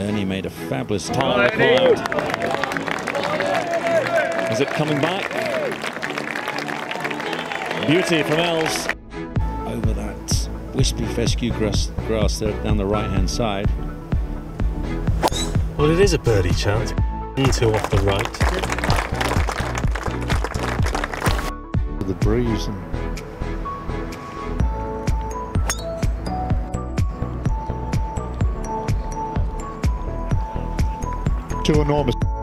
Ernie made a fabulous time on. Is it coming back? Beauty from Els. Over that wispy fescue grass, grass there down the right hand side. Well, it is a birdie chance. Two off the right. The breeze and too enormous.